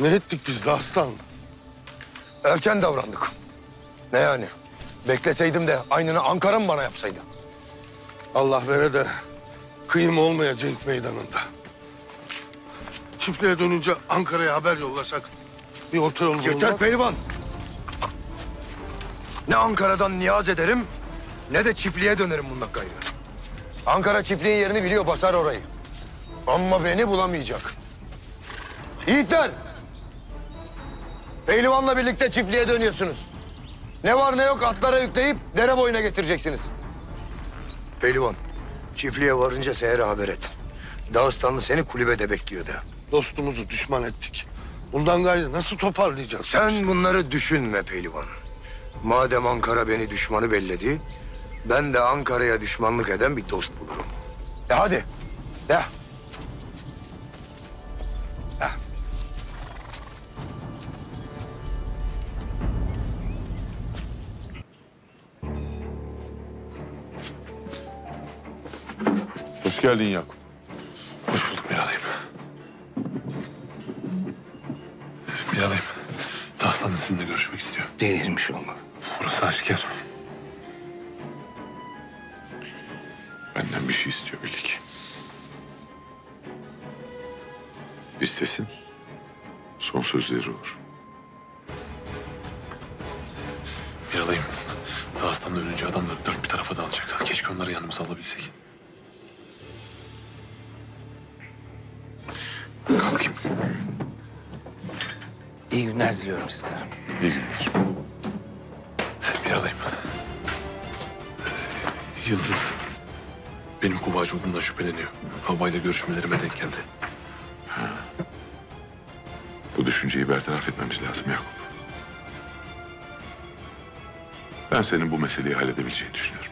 Ne ettik biz de aslan? Erken davrandık. Ne yani? Bekleseydim de aynını Ankara mı bana yapsaydı? Allah vere de kıyım olmaya cenk meydanında. Çiftliğe dönünce Ankara'ya haber yollasak bir orta yol Yeter bulunmaz. pehlivan. Ne Ankara'dan niyaz ederim ne de çiftliğe dönerim bundan gayrı. Ankara çiftliğin yerini biliyor basar orayı. Ama beni bulamayacak. Yiğitler! Pehlivanla birlikte çiftliğe dönüyorsunuz. Ne var ne yok atlara yükleyip dere boyuna getireceksiniz. Pehlivan, çiftliğe varınca Seher'e haber et. Dağıstanlı seni kulübede bekliyor de. Dostumuzu düşman ettik. Bundan gayrı nasıl toparlayacağız? Sen bunları düşünme pehlivan. Madem Ankara beni düşmanı belledi, ben de Ankara'ya düşmanlık eden bir dost bulurum. De hadi, de. Hoş geldin Yakup. Hoş bulduk Miralay'ım. Miralay'ım, Dağıstanlı sizinle görüşmek istiyor. Delirmiş olmalı. Burası aşikar. Benden bir şey istiyor belli ki. İstesin, son sözleri olur. Miralay'ım, Dağıstanlı ölünce adamları dört bir tarafa dağılacak. Keşke onları yanımıza alabilsek. Kalkayım. İyi günler diliyorum sizlere. İyi günler. Miralayım. Ee, Yıldız benim Kuvacı olduğumdan şüpheleniyor. Babayla görüşmelerime denk geldi. Bu düşünceyi bertaraf etmemiz lazım Yakup. Ben senin bu meseleyi halledebileceğini düşünüyorum.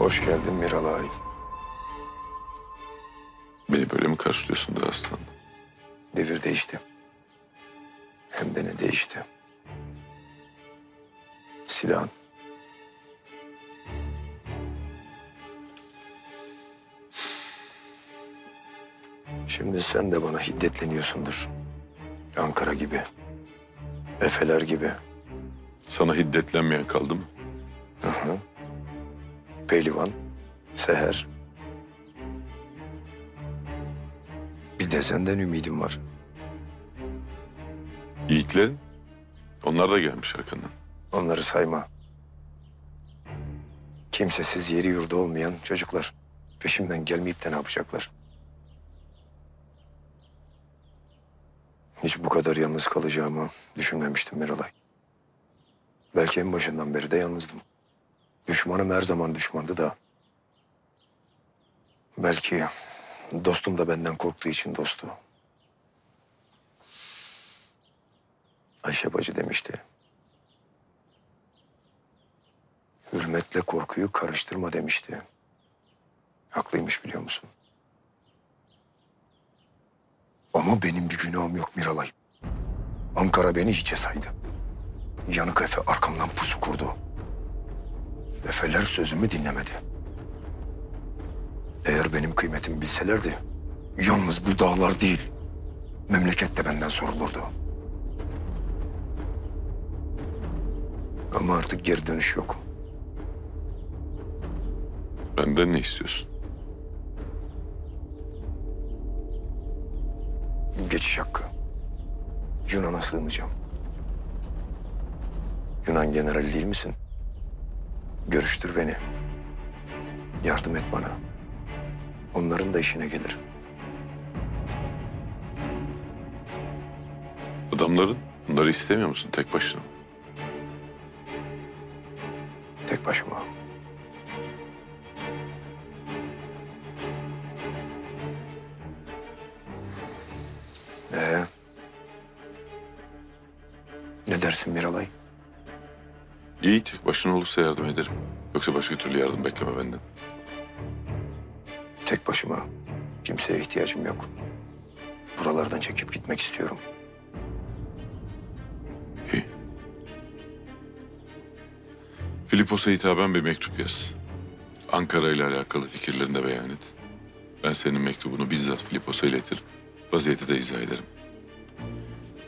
Hoş geldin Miralay. Beni böyle mi karşılıyorsun da aslan? Devir değişti. Hem de ne değişti. Silahın. Şimdi sen de bana hiddetleniyorsundur. Ankara gibi. Efeler gibi. Sana hiddetlenmeyen kaldı mı? Hı hı. Pehlivan, Seher. Bir de senden ümidim var. Yiğitlerin? Onlar da gelmiş arkandan. Onları sayma. Kimsesiz yeri yurdu olmayan çocuklar. Peşimden gelmeyip de ne yapacaklar? Hiç bu kadar yalnız kalacağımı düşünmemiştim Miralay. Belki en başından beri de yalnızdım. Düşmanım her zaman düşmandı da. Belki dostum da benden korktuğu için dostu. Ayşe bacı demişti. Hürmetle korkuyu karıştırma demişti. Haklıymış biliyor musun? Ama benim bir günahım yok Miralay. Ankara beni hiçe saydı. Yanık Efe arkamdan pusu kurdu. Efeler sözümü dinlemedi. Eğer benim kıymetimi bilselerdi... ...yalnız bu dağlar değil... ...memleket de benden sorulurdu. Ama artık geri dönüş yok. Benden ne istiyorsun? Geçiş hakkı. Yunan'a sığınacağım. Yunan generali değil misin? Görüştür beni. Yardım et bana. Onların da işine gelir. Adamların bunları istemiyor musun tek başına? Tek başıma. Ee? Ne dersin Miralay? İyi tek başına olursa yardım ederim. Yoksa başka türlü yardım bekleme benden. Tek başıma. Kimseye ihtiyacım yok. Buralardan çekip gitmek istiyorum. İyi. Filipos'a hitaben bir mektup yaz. Ankara ile alakalı fikirlerini de beyan et. Ben senin mektubunu bizzat Filipos'a iletirim. Vaziyeti de izah ederim.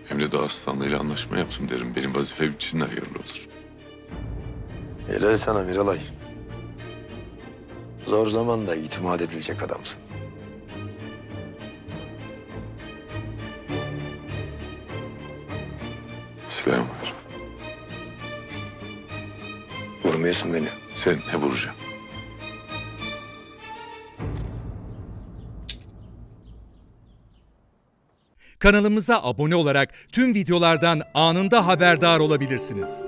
Hem de Dağıstanlı ile anlaşma yaptım derim. Benim vazifem için de hayırlı olur. Helal sana Miralay. Zor zamanda itimat edilecek adamsın. Silahım var. Vurmuyorsun beni. Sen ne vuracağım? Kanalımıza abone olarak tüm videolardan anında haberdar olabilirsiniz.